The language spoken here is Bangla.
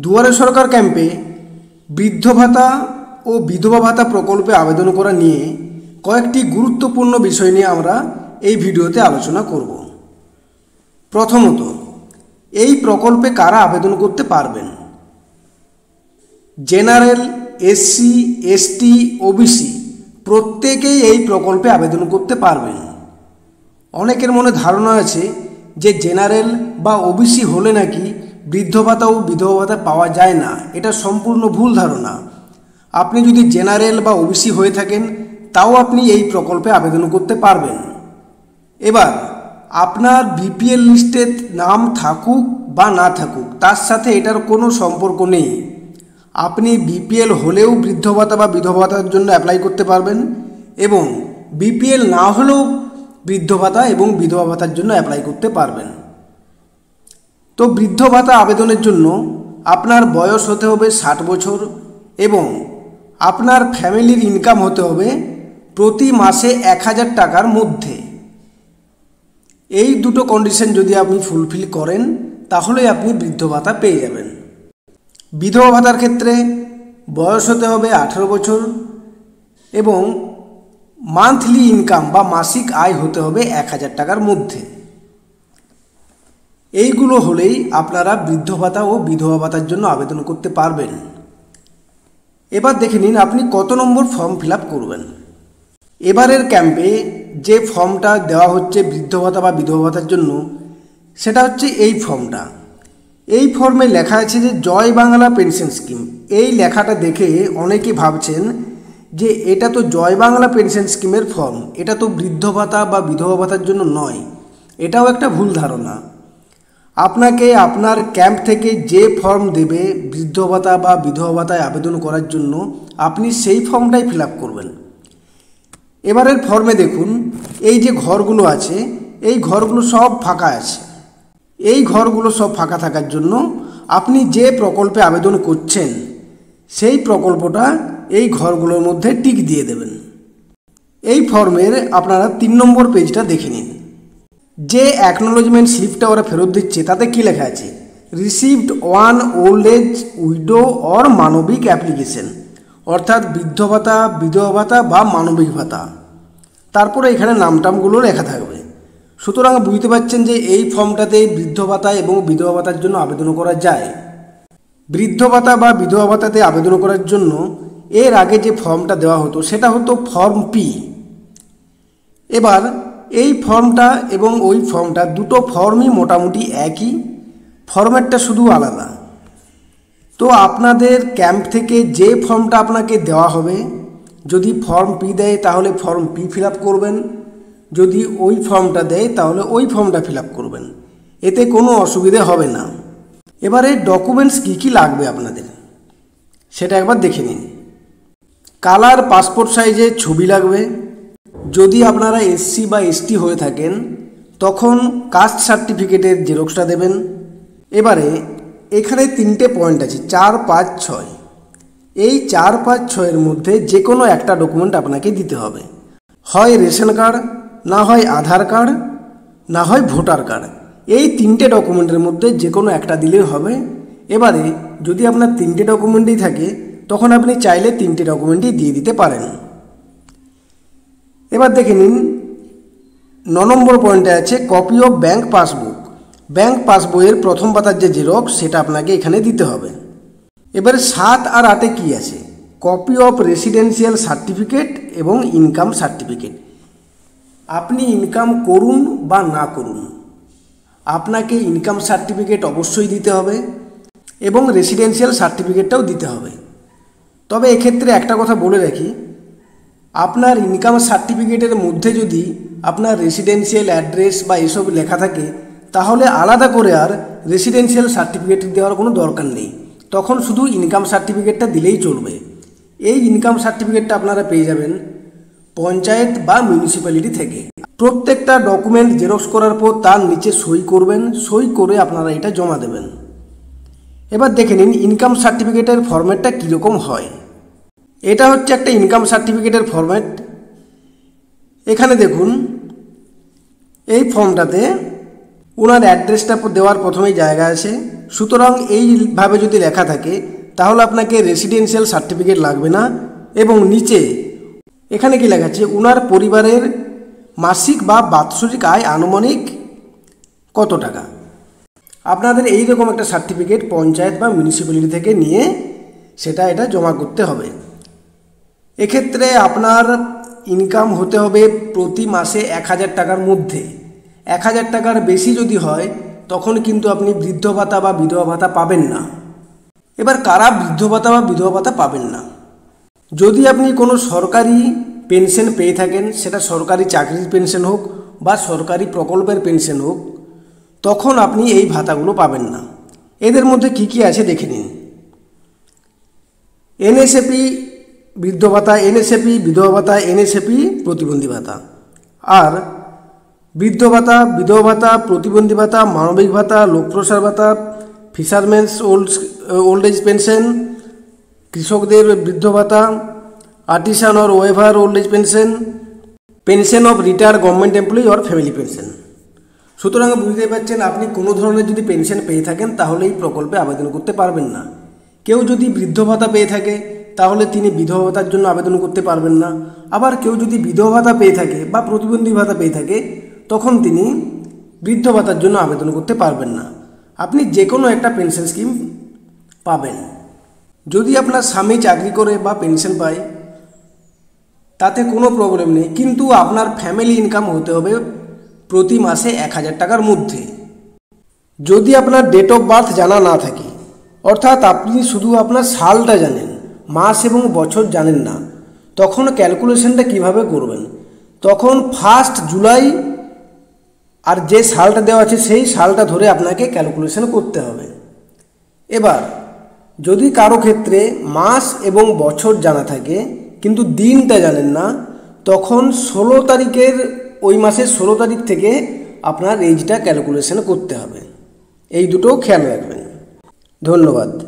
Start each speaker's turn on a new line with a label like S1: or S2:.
S1: দুয়ারে সরকার ক্যাম্পে বৃদ্ধ ভাতা ও বিধবা ভাতা প্রকল্পে আবেদন করা নিয়ে কয়েকটি গুরুত্বপূর্ণ বিষয় নিয়ে আমরা এই ভিডিওতে আলোচনা করব। প্রথমত, এই প্রকল্পে কারা আবেদন করতে পারবেন? জেনারেল, এসসি, এসটি, ওবিসি প্রত্যেকেই এই প্রকল্পে আবেদন করতে পারবেন। অনেকের মনে ধারণা আছে যে জেনারেল বা ওবিসি হলে নাকি বৃদ্ধ ভাতা ও বিধবা ভাতা পাওয়া যায় না। এটা সম্পূর্ণ ভুল ধারণা। আপনি যদি জেনারেল বা ওবিসি হয়ে থাকেন, তাও আপনি এই প্রকল্পে আবেদন করতে পারবেন। এবার, আপনার বিপিএল লিস্টে নাম থাকুক বা না থাকুক, তার সাথে এটার কোনো সম্পর্ক নেই। আপনি বিপিএল হলেও বৃদ্ধ ভাতা বা বিধবা ভাতার জন্য অ্যাপ্লাই করতে পারবেন এবং বিপিএল না হলেও বৃদ্ধ ভাতা এবং বিধবা ভাতার জন্য অ্যাপ্লাই করতে পারবেন। তো বৃদ্ধ ভাতা আবেদনের জন্য আপনার বয়স হতে হবে ষাট বছর এবং আপনার ফ্যামিলির ইনকাম হতে হবে প্রতি মাসে এক হাজার টাকার মধ্যে। এই দুটো কন্ডিশন যদি আপনি ফুলফিল করেন তাহলে আপনি বৃদ্ধ ভাতা পেয়ে যাবেন। বিধবা ভাতার ক্ষেত্রে বয়স হতে হবে আঠেরো বছর এবং মান্থলি ইনকাম বা মাসিক আয় হতে হবে এক হাজার টাকার মধ্যে। এইগুলো হলেই আপনারা বৃদ্ধ ভাতা ও বিধবা ভাতার জন্য আবেদন করতে পারবেন। এবার দেখে নিন আপনি কত নম্বর ফর্ম ফিল করবেন। এবারের ক্যাম্পে যে ফর্মটা দেওয়া হচ্ছে বৃদ্ধ ভাতা বা বিধবা ভাতার জন্য, সেটা হচ্ছে এই ফর্মটা। এই ফর্মে লেখা আছে যে জয় বাংলা পেনশন স্কিম। এই লেখাটা দেখে অনেকে ভাবছেন যে এটা তো জয় বাংলা পেনশন স্কিমের ফর্ম। এটা তো বৃদ্ধ ভাতা বা বিধবা ভাতার জন্য নয়। এটাও একটা ভুল ধারণা। আপনাকে আপনার ক্যাম্প থেকে যে ফর্ম দেবে বৃদ্ধ ভাতা বা বিধবা ভাতায় আবেদন করার জন্য আপনি সেই ফর্মটাই ফিল আপ করবেন। এবারের ফর্মে দেখুন, এই যে ঘরগুলো আছে, এই ঘরগুলো সব ফাঁকা আছে। এই ঘরগুলো সব ফাঁকা থাকার জন্য আপনি যে প্রকল্পে আবেদন করছেন, সেই প্রকল্পটা এই ঘরগুলোর মধ্যে টিক দিয়ে দেবেন। এই ফর্মের আপনারা তিন নম্বর পেজটা দেখে নিন। যে অ্যাকনোলজমেন্ট স্লিপটা ওরা ফেরত দিচ্ছে, তাতে কী লেখা আছে? Received one old age widow or মানবিক অ্যাপ্লিকেশন অর্থাৎ বৃদ্ধ ভাতা, বিধবা ভাতা বা মানবিক ভাতা। তারপরে এখানে নামটামগুলো লেখা থাকবে। সুতরাং বুঝতে পারছেন যে এই ফর্মটাতে বৃদ্ধ ভাতা এবং বিধবা ভাতার জন্য আবেদন করা যায়। বৃদ্ধ ভাতা বা বিধবা ভাতাতে আবেদন করার জন্য এর আগে যে ফর্মটা দেওয়া হতো, সেটা হতো ফর্ম পি এবার এই ফর্মটা এবং ওই ফর্মটা দুটো ফর্মই মোটামুটি একই। ফর্ম্যাটটা শুধু আলাদা। তো আপনাদের ক্যাম্প থেকে যে ফর্মটা আপনাকে দেওয়া হবে, যদি ফর্ম পি দেয় তাহলে ফর্ম পি ফিল করবেন। যদি ওই ফর্মটা দেয় তাহলে ওই ফর্মটা ফিল করবেন। এতে কোনো অসুবিধে হবে না। এবারে ডকুমেন্টস কী কী লাগবে আপনাদের? সেটা একবার দেখে নিন। কালার, পাসপোর্ট সাইজের ছবি লাগবে। যদি আপনারা এসসি বা এসটি হয়ে থাকেন, তখন কাস্ট সার্টিফিকেটের জেরক্সটা দেবেন। এবারে, এখানে তিনটে পয়েন্ট আছে, চার, পাঁচ, ছয়। এই চার, পাঁচ, ছয়ের মধ্যে যে কোনো একটা ডকুমেন্ট আপনাকে দিতে হবে। হয় রেশন কার্ড, না হয় আধার কার্ড, না হয় ভোটার কার্ড। এই তিনটে ডকুমেন্টের মধ্যে যে কোনো একটা দিলেই হবে। এবারে, যদি আপনার তিনটে ডকুমেন্টই থাকে, তখন আপনি চাইলে তিনটে ডকুমেন্টই দিয়ে দিতে পারেন। এবার দেখে নিন, ন নম্বর পয়েন্টে আছে copy of bank passbook bank পাসবইয়ের প্রথম পাতার যে জেরক্স সেটা আপনাকে এখানে দিতে হবে। এবারে সাত আর আটে কি আছে? কপি অফ রেসিডেন্সিয়াল সার্টিফিকেট এবং ইনকাম সার্টিফিকেট আপনি ইনকাম করুন বা না করুন, আপনাকে ইনকাম সার্টিফিকেট অবশ্যই দিতে হবে এবং রেসিডেন্সিয়াল সার্টিফিকেটটাও দিতে হবে। তবে এক্ষেত্রে একটা কথা বলে রাখি আপনার ইনকাম সার্টিফিকেটের মধ্যে যদি আপনার রেসিডেন্সিয়াল অ্যাড্রেস বা এসব লেখা থাকে, তাহলে আলাদা করে আর রেসিডেন্সিয়াল সার্টিফিকেট দেওয়ার কোনো দরকার নেই। তখন শুধু ইনকাম সার্টিফিকেটটা দিলেই চলবে। এই ইনকাম সার্টিফিকেটটা আপনারা পেয়ে যাবেন পঞ্চায়েত বা মিউনিসিপ্যালিটি থেকে। প্রত্যেকটা ডকুমেন্ট জেরক্স করার পর তার নিচে সই করবেন, সই করে আপনারা এটা জমা দেবেন। এবার দেখে নিন ইনকাম সার্টিফিকেটের ফরম্যাটটা কীরকম হয়। এটা হচ্ছে একটা ইনকাম সার্টিফিকেটের ফরম্যাট এখানে দেখুন, এই ফর্মটাতে ওনার অ্যাড্রেসটা দেওয়ার প্রথমেই জায়গা আছে। সুতরাং এইভাবে যদি লেখা থাকে, তাহলে আপনাকে রেসিডেন্সিয়াল সার্টিফিকেট লাগবে না। এবং নিচে এখানে কি লেখা আছে? ওনার পরিবারের মাসিক বা বাৎসরিক আয় আনুমানিক কত টাকা? আপনাদের এই রকম একটা সার্টিফিকেট পঞ্চায়েত বা মিউনিসিপ্যালিটি থেকে নিয়ে সেটা এটা জমা করতে হবে। এক্ষেত্রে আপনার ইনকাম হতে হবে প্রতি মাসে এক হাজার টাকার মধ্যে। এক হাজার টাকার বেশি যদি হয়, তখন কিন্তু আপনি বৃদ্ধ ভাতা বা বিধবা ভাতা পাবেন না। এবার কারা বৃদ্ধ ভাতা বা বিধবা ভাতা পাবেন না? যদি আপনি কোনো সরকারি পেনশন পেয়ে থাকেন, সেটা সরকারি চাকরির পেনশন হোক বা সরকারি প্রকল্পের পেনশন হোক, তখন আপনি এই ভাতাগুলো পাবেন না। এদের মধ্যে কি কি আছে দেখে নিন। এনএসএপি বৃদ্ধ ভাতা এনএসএপি, বিধবা ভাতা এনএসএপি, প্রতিবন্ধী ভাতা। আর বৃদ্ধ ভাতা, বিধবা ভাতা, প্রতিবন্ধী ভাতা, মানবিক ভাতা, লোকপ্রসার ভাতা, fishermen's, old old age pension, কৃষকদের বৃদ্ধ ভাতা, artisan or weaver old age pension pension of retired government employee or family pension. সুতরাং বুঝতে পারছেন, আপনি কোনো ধরনের যদি পেনশন পেয়ে থাকেন, তাহলে এই প্রকল্পে আবেদন করতে পারবেন না। কেউ যদি বৃদ্ধ ভাতা পেয়ে থাকে তাহলে তিনি বিধবা ভাতার জন্য আবেদন করতে পারবেন না। আবার কেউ যদি বিধবা ভাতা পেয়ে থাকে বা প্রতিবন্ধী ভাতা পেয়ে থাকে, তখন তিনি বৃদ্ধ ভাতার জন্য আবেদন করতে পারবেন না। আপনি যে কোনো একটা পেনশন স্কিম পাবেন। যদি আপনার স্বামী চাকরি করে বা পেনশন পায়, তাতে কোনো প্রবলেম নেই। কিন্তু আপনার ফ্যামিলি ইনকাম হতে হবে প্রতি মাসে এক হাজার টাকার মধ্যে। যদি আপনার ডেট অফ বার্থ জানা না থাকে, অর্থাৎ আপনি শুধু আপনার সালটা জানেন মাস এবং বছর জানেন না। তখন ক্যালকুলেশনটা কীভাবে করবেন? তখন ফার্স্ট জুলাই আর যে সালটা দেওয়া আছে, সেই সালটা ধরে আপনাকে ক্যালকুলেশন করতে হবে। এবার, যদি কারও ক্ষেত্রে মাস এবং বছর জানা থাকে, কিন্তু দিনটা জানেন না, তখন ষোলো তারিখের ওই মাসের ষোলো তারিখ থেকে আপনার এজটা ক্যালকুলেশন করতে হবে। এই দুটো খেয়াল রাখবেন। ধন্যবাদ।